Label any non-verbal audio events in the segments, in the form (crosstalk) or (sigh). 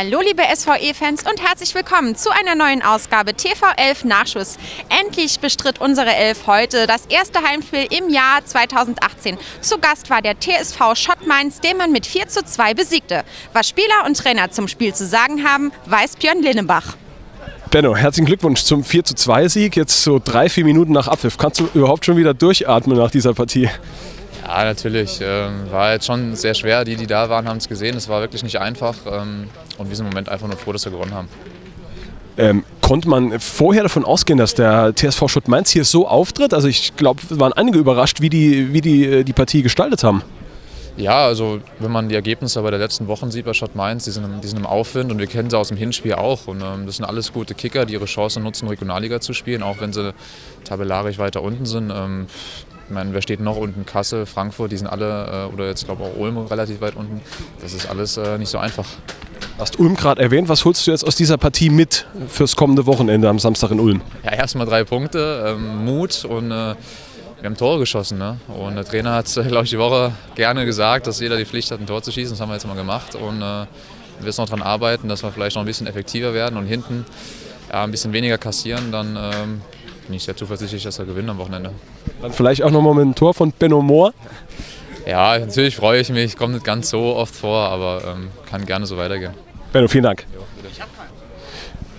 Hallo liebe SVE-Fans und herzlich willkommen zu einer neuen Ausgabe TV11 Nachschuss. Endlich bestritt unsere Elf heute das erste Heimspiel im Jahr 2018. Zu Gast war der TSV Schott Mainz, den man mit 4 zu 2 besiegte. Was Spieler und Trainer zum Spiel zu sagen haben, weiß Björn Linnebach. Benno, herzlichen Glückwunsch zum 4 zu 2 Sieg. Jetzt so drei, vier Minuten nach Abpfiff. Kannst du überhaupt schon wieder durchatmen nach dieser Partie? Ja, natürlich. Ähm, war jetzt schon sehr schwer. Die, die da waren, haben es gesehen. Es war wirklich nicht einfach. Ähm, und wir sind im Moment einfach nur froh, dass wir gewonnen haben. Ähm, konnte man vorher davon ausgehen, dass der TSV Schott Mainz hier so auftritt? Also ich glaube, waren einige überrascht, wie die, wie die äh, die Partie gestaltet haben. Ja, also wenn man die Ergebnisse bei der letzten Wochen sieht bei Schott Mainz, die sind, im, die sind im Aufwind und wir kennen sie aus dem Hinspiel auch. Und ähm, das sind alles gute Kicker, die ihre Chance nutzen, Regionalliga zu spielen, auch wenn sie tabellarisch weiter unten sind. Ähm, ich meine, wer steht noch unten? Kassel, Frankfurt, die sind alle, äh, oder jetzt glaube ich auch Ulm relativ weit unten. Das ist alles äh, nicht so einfach. Du hast Ulm gerade erwähnt. Was holst du jetzt aus dieser Partie mit fürs kommende Wochenende am Samstag in Ulm? Ja, erstmal drei Punkte, ähm, Mut und äh, wir haben Tore geschossen. Ne? Und der Trainer hat, glaube ich, die Woche gerne gesagt, dass jeder die Pflicht hat, ein Tor zu schießen. Das haben wir jetzt mal gemacht. Und äh, wir müssen noch daran arbeiten, dass wir vielleicht noch ein bisschen effektiver werden und hinten ja, ein bisschen weniger kassieren. Dann ähm, bin ich sehr zuversichtlich, dass wir gewinnen am Wochenende. Dann vielleicht auch nochmal mit einem Tor von Benno Mohr. Ja, natürlich freue ich mich. Kommt nicht ganz so oft vor, aber ähm, kann gerne so weitergehen. Benno, vielen Dank.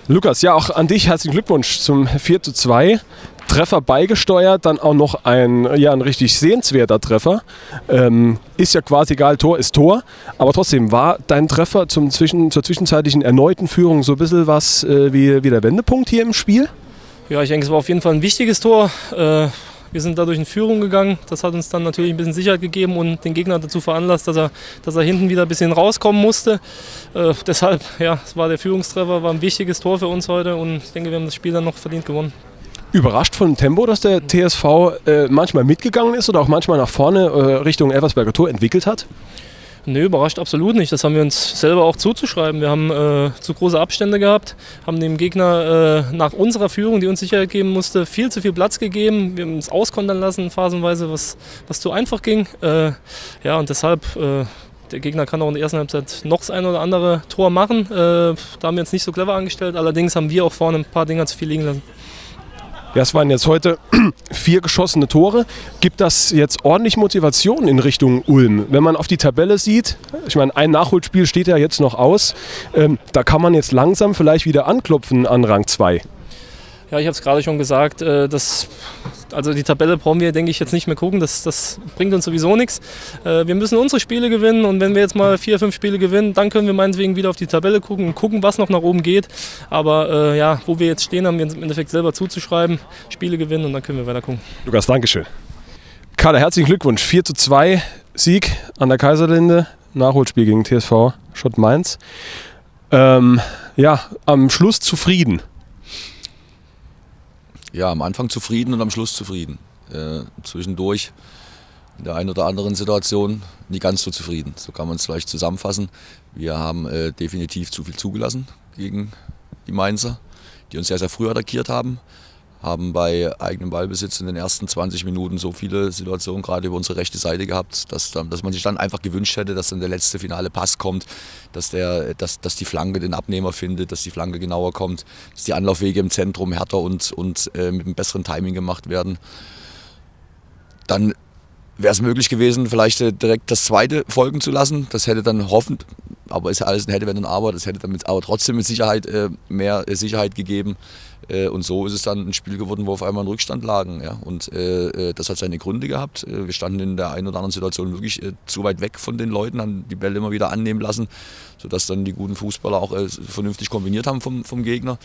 Lukas, ja, auch an dich herzlichen Glückwunsch zum 4 zu 2. Treffer beigesteuert, dann auch noch ein, ja, ein richtig sehenswerter Treffer. Ähm, ist ja quasi egal, Tor ist Tor. Aber trotzdem, war dein Treffer zum Zwischen, zur zwischenzeitlichen erneuten Führung so ein bisschen was äh, wie, wie der Wendepunkt hier im Spiel? Ja, ich denke, es war auf jeden Fall ein wichtiges Tor. Äh, wir sind dadurch in Führung gegangen. Das hat uns dann natürlich ein bisschen Sicherheit gegeben und den Gegner dazu veranlasst, dass er, dass er hinten wieder ein bisschen rauskommen musste. Äh, deshalb, ja, es war der Führungstreffer, war ein wichtiges Tor für uns heute und ich denke, wir haben das Spiel dann noch verdient gewonnen. Überrascht von dem Tempo, dass der TSV äh, manchmal mitgegangen ist oder auch manchmal nach vorne äh, Richtung Elversberger Tor entwickelt hat? Nee, überrascht absolut nicht. Das haben wir uns selber auch zuzuschreiben. Wir haben äh, zu große Abstände gehabt, haben dem Gegner äh, nach unserer Führung, die uns Sicherheit geben musste, viel zu viel Platz gegeben. Wir haben es auskontern lassen, phasenweise, was, was zu einfach ging. Äh, ja, und deshalb, äh, der Gegner kann auch in der ersten Halbzeit noch das ein oder andere Tor machen. Äh, da haben wir uns nicht so clever angestellt. Allerdings haben wir auch vorne ein paar Dinger zu viel liegen lassen. Ja, es waren jetzt heute (clears throat) vier geschossene Tore. Gibt das jetzt ordentlich Motivation in Richtung Ulm? Wenn man auf die Tabelle sieht, ich meine, ein Nachholspiel steht ja jetzt noch aus, ähm, da kann man jetzt langsam vielleicht wieder anklopfen an Rang 2. Ja, ich habe es gerade schon gesagt, äh, dass, also die Tabelle brauchen wir, denke ich, jetzt nicht mehr gucken. Das, das bringt uns sowieso nichts. Äh, wir müssen unsere Spiele gewinnen und wenn wir jetzt mal vier, fünf Spiele gewinnen, dann können wir meinetwegen wieder auf die Tabelle gucken und gucken, was noch nach oben geht. Aber äh, ja, wo wir jetzt stehen, haben wir uns im Endeffekt selber zuzuschreiben. Spiele gewinnen und dann können wir weiter gucken. Lukas, Dankeschön. Kader, herzlichen Glückwunsch. 4 zu 2 Sieg an der Kaiserlinde. Nachholspiel gegen TSV Schott Mainz. Ähm, ja, am Schluss zufrieden ja, am Anfang zufrieden und am Schluss zufrieden. Äh, zwischendurch in der einen oder anderen Situation nicht ganz so zufrieden. So kann man es vielleicht zusammenfassen. Wir haben äh, definitiv zu viel zugelassen gegen die Mainzer, die uns sehr, sehr früh attackiert haben haben bei eigenem Ballbesitz in den ersten 20 Minuten so viele Situationen gerade über unsere rechte Seite gehabt, dass, dass man sich dann einfach gewünscht hätte, dass dann der letzte finale Pass kommt, dass, der, dass, dass die Flanke den Abnehmer findet, dass die Flanke genauer kommt, dass die Anlaufwege im Zentrum härter und, und äh, mit einem besseren Timing gemacht werden. Dann wäre es möglich gewesen, vielleicht äh, direkt das zweite folgen zu lassen. Das hätte dann hoffend, aber ja alles hätte, wenn und aber, das hätte dann mit, aber trotzdem mit Sicherheit äh, mehr äh, Sicherheit gegeben. Äh, und so ist es dann ein Spiel geworden, wo auf einmal ein Rückstand lagen. Ja? Und äh, äh, das hat seine Gründe gehabt. wir standen in der einen oder anderen Situation wirklich zu weit weg von den Leuten, haben die Bälle immer wieder annehmen lassen, sodass dann die guten Fußballer auch vernünftig kombiniert haben vom, vom Gegner.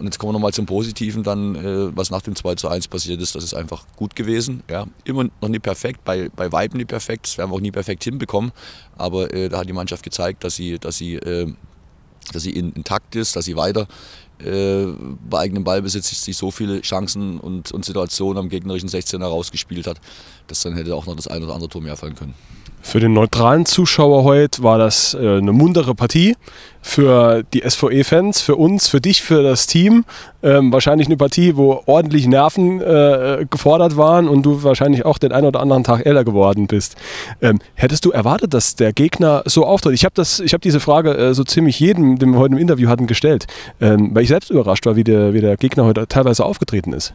Und jetzt kommen wir nochmal zum Positiven, dann, äh, was nach dem 2 zu 1 passiert ist, das ist einfach gut gewesen. Ja. Immer noch nicht perfekt, bei, bei Weitem nicht perfekt, das werden wir auch nie perfekt hinbekommen. Aber äh, da hat die Mannschaft gezeigt, dass sie, dass sie, äh, dass sie intakt ist, dass sie weiter äh, bei eigenem Ballbesitz sich so viele Chancen und, und Situationen am gegnerischen 16er rausgespielt hat, dass dann hätte auch noch das ein oder andere Tor mehr fallen können. Für den neutralen Zuschauer heute war das äh, eine muntere Partie. Für die SVE-Fans, für uns, für dich, für das Team. Ähm, wahrscheinlich eine Partie, wo ordentlich Nerven äh, gefordert waren und du wahrscheinlich auch den einen oder anderen Tag älter geworden bist. Ähm, hättest du erwartet, dass der Gegner so auftritt? Ich habe hab diese Frage äh, so ziemlich jedem, den wir heute im Interview hatten, gestellt, ähm, weil ich selbst überrascht war, wie der, wie der Gegner heute teilweise aufgetreten ist.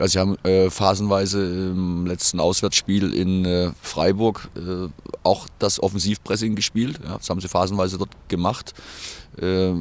Also sie haben äh, phasenweise im letzten Auswärtsspiel in äh, Freiburg äh, auch das Offensivpressing gespielt. Ja, das haben sie phasenweise dort gemacht. Äh,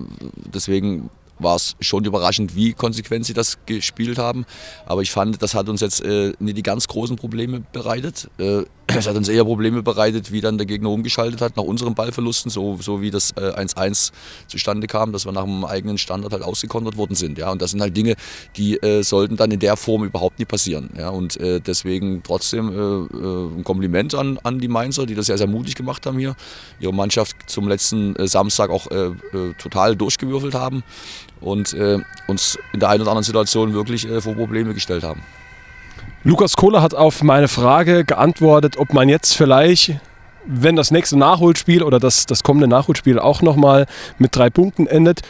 deswegen war es schon überraschend, wie konsequent sie das gespielt haben. Aber ich fand, das hat uns jetzt äh, nicht die ganz großen Probleme bereitet. Äh, es hat uns eher Probleme bereitet, wie dann der Gegner umgeschaltet hat nach unseren Ballverlusten, so, so wie das 1-1 äh, zustande kam, dass wir nach dem eigenen Standard halt ausgekontert worden sind. Ja? Und das sind halt Dinge, die äh, sollten dann in der Form überhaupt nicht passieren. Ja? Und äh, deswegen trotzdem äh, äh, ein Kompliment an, an die Mainzer, die das sehr, sehr mutig gemacht haben hier. Ihre Mannschaft zum letzten äh, Samstag auch total durchgewürfelt haben und uns in der einen oder anderen Situation wirklich vor Probleme gestellt haben. Lukas Kohler hat auf meine Frage geantwortet, ob man jetzt vielleicht, wenn das nächste Nachholspiel oder das, das kommende Nachholspiel auch nochmal mit drei Punkten endet,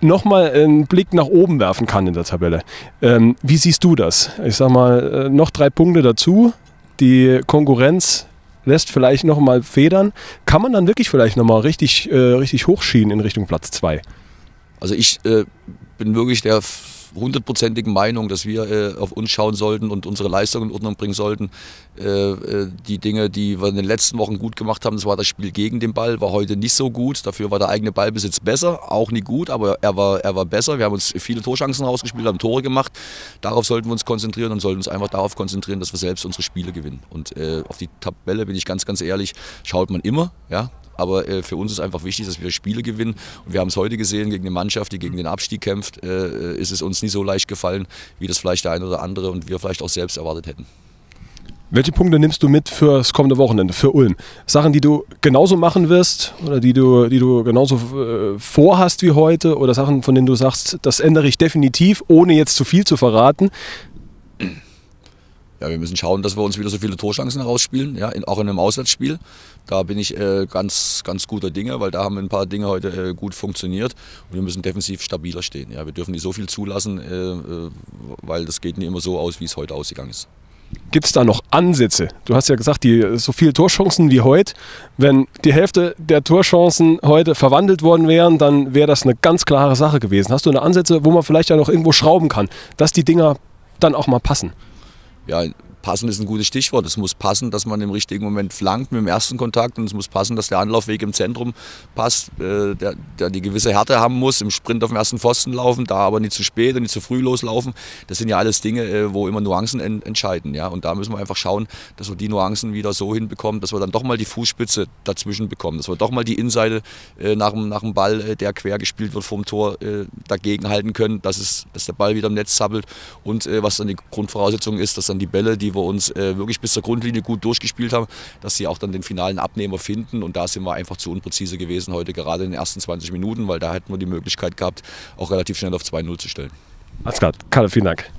nochmal einen Blick nach oben werfen kann in der Tabelle. Ähm, wie siehst du das? Ich sag mal, äh, noch drei Punkte dazu. Die Konkurrenz lässt vielleicht nochmal federn. Kann man dann wirklich vielleicht nochmal richtig, äh, richtig hochschienen in Richtung Platz 2? Also ich äh, bin wirklich der hundertprozentigen Meinung, dass wir äh, auf uns schauen sollten und unsere Leistungen in Ordnung bringen sollten. Äh, äh, die Dinge, die wir in den letzten Wochen gut gemacht haben, das war das Spiel gegen den Ball, war heute nicht so gut. Dafür war der eigene Ballbesitz besser, auch nicht gut, aber er war, er war besser. Wir haben uns viele Torchancen rausgespielt, haben Tore gemacht. Darauf sollten wir uns konzentrieren und sollten uns einfach darauf konzentrieren, dass wir selbst unsere Spiele gewinnen. Und äh, auf die Tabelle bin ich ganz, ganz ehrlich, schaut man immer. Ja? Aber äh, für uns ist einfach wichtig, dass wir Spiele gewinnen. Und wir haben es heute gesehen, gegen eine Mannschaft, die gegen den Abstieg kämpft, äh, ist es uns nicht so leicht gefallen, wie das vielleicht der eine oder andere und wir vielleicht auch selbst erwartet hätten. Welche Punkte nimmst du mit fürs kommende Wochenende, für Ulm? Sachen, die du genauso machen wirst oder die du, die du genauso äh, vorhast wie heute oder Sachen, von denen du sagst, das ändere ich definitiv, ohne jetzt zu viel zu verraten? Ja, wir müssen schauen, dass wir uns wieder so viele Torchancen herausspielen, ja, in, auch in einem Auswärtsspiel. Da bin ich äh, ganz, ganz guter Dinge, weil da haben ein paar Dinge heute äh, gut funktioniert und wir müssen defensiv stabiler stehen. Ja. Wir dürfen nicht so viel zulassen, äh, äh weil das geht nicht immer so aus, wie es heute ausgegangen ist. Gibt es da noch Ansätze? Du hast ja gesagt, die, so viele Torchancen wie heute. Wenn die Hälfte der Torchancen heute verwandelt worden wären, dann wäre das eine ganz klare Sache gewesen. Hast du eine Ansätze, wo man vielleicht ja noch irgendwo schrauben kann, dass die Dinger dann auch mal passen? Ja, passen ist ein gutes Stichwort. Es muss passen, dass man im richtigen Moment flankt mit dem ersten Kontakt und es muss passen, dass der Anlaufweg im Zentrum passt, äh, der, der, die gewisse Härte haben muss, im Sprint auf dem ersten Pfosten laufen, da aber nicht zu spät und nicht zu früh loslaufen. Das sind ja alles Dinge, äh, wo immer Nuancen en entscheiden. Ja? Und da müssen wir einfach schauen, dass wir die Nuancen wieder so hinbekommen, dass wir dann doch mal die Fußspitze dazwischen bekommen, dass wir doch mal die Innenseite äh, nach, dem, nach dem Ball, äh, der quer gespielt wird vom Tor, äh, dagegen halten können, dass, es, dass der Ball wieder im Netz zappelt und äh, was dann die Grundvoraussetzung ist, dass dann die Bälle, die wir uns äh, wirklich bis zur Grundlinie gut durchgespielt haben, dass sie auch dann den finalen Abnehmer finden. Und da sind wir einfach zu unpräzise gewesen heute, gerade in den ersten 20 Minuten, weil da hätten wir die Möglichkeit gehabt, auch relativ schnell auf 2-0 zu stellen. Alles klar, Karl, vielen Dank.